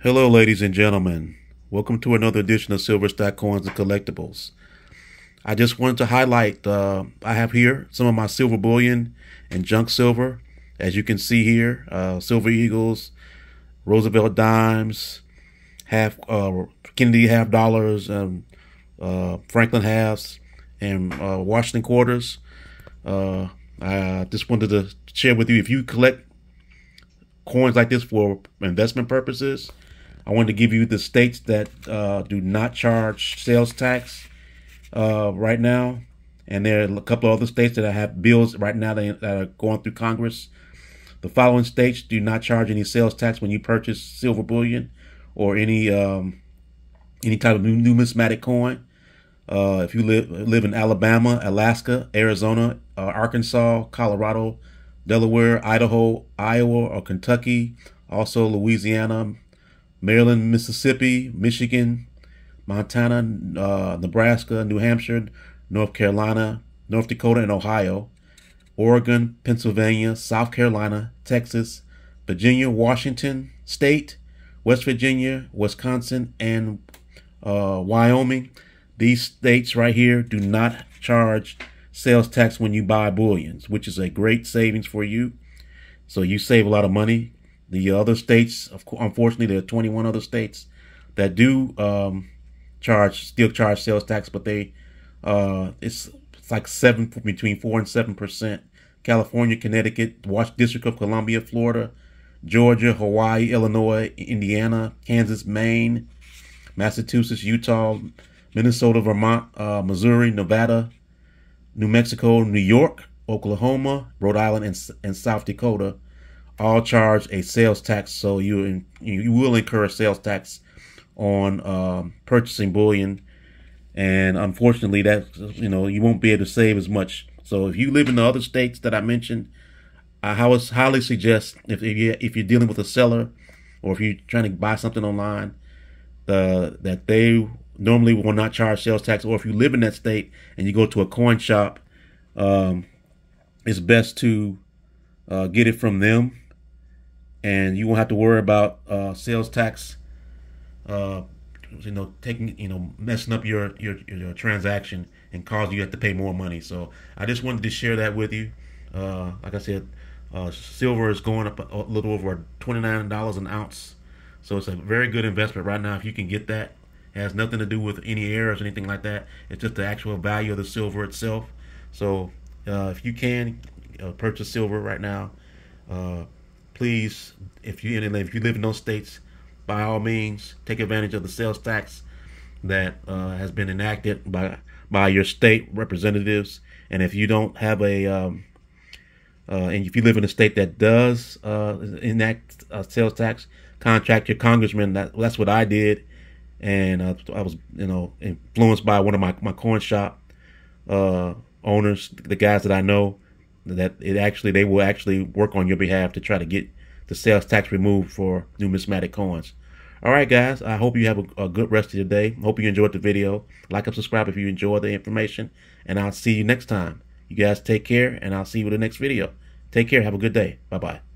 Hello, ladies and gentlemen. Welcome to another edition of Silver Stack Coins and Collectibles. I just wanted to highlight, uh, I have here some of my silver bullion and junk silver. As you can see here, uh, Silver Eagles, Roosevelt dimes, half uh, Kennedy half dollars, um, uh, Franklin halves, and uh, Washington quarters. Uh, I just wanted to share with you if you collect coins like this for investment purposes, I wanted to give you the states that uh, do not charge sales tax uh, right now. And there are a couple of other states that I have bills right now that, are going through Congress. The following states do not charge any sales tax when you purchase silver bullion or any um, any type of numismatic coin. Uh, if you live live in Alabama, Alaska, Arizona, uh, Arkansas, Colorado, Delaware, Idaho, Iowa, or Kentucky, also Louisiana, Maryland, Mississippi, Michigan, Montana, uh, Nebraska, New Hampshire, North Carolina, North Dakota, and Ohio, Oregon, Pennsylvania, South Carolina, Texas, Virginia, Washington State, West Virginia, Wisconsin, and uh, Wyoming. These states right here do not charge sales tax when you buy bullions, which is a great savings for you. So you save a lot of money the other states, unfortunately, there are 21 other states that do um, charge, still charge sales tax, but they, uh, it's, it's like seven, between four and seven percent. California, Connecticut, Washington District of Columbia, Florida, Georgia, Hawaii, Illinois, Indiana, Kansas, Maine, Massachusetts, Utah, Minnesota, Vermont, uh, Missouri, Nevada, New Mexico, New York, Oklahoma, Rhode Island, and, and South Dakota all charge a sales tax, so you you will incur a sales tax on um, purchasing bullion, and unfortunately, that you know you won't be able to save as much. So if you live in the other states that I mentioned, I highly suggest if if you if you're dealing with a seller, or if you're trying to buy something online, the that they normally will not charge sales tax, or if you live in that state and you go to a coin shop, um, it's best to uh, get it from them and you won't have to worry about uh, sales tax. Uh, you know, taking you know messing up your, your your transaction and causing you have to pay more money. So I just wanted to share that with you. Uh, like I said, uh, silver is going up a, little over twenty nine dollars an ounce. So it's a very good investment right now if you can get that. It has nothing to do with any errors or anything like that. It's just the actual value of the silver itself. So uh, if you can uh, purchase silver right now, please, if you if you live in those states, by all means, take advantage of the sales tax that uh, has been enacted by by your state representatives. And if you don't have a um, uh, and if you live in a state that does uh, enact a sales tax, contract your congressman. That that's what I did, and uh, I was you know influenced by one of my my coin shop uh, owners, the guys that I know that it actually they will actually work on your behalf to try to get the sales tax removed for numismatic coins. All right, guys. I hope you have a, a good rest of your day. Hope you enjoyed the video. Like and subscribe if you enjoyed the information, and I'll see you next time. You guys take care, and I'll see you in the next video. Take care. Have a good day. Bye bye.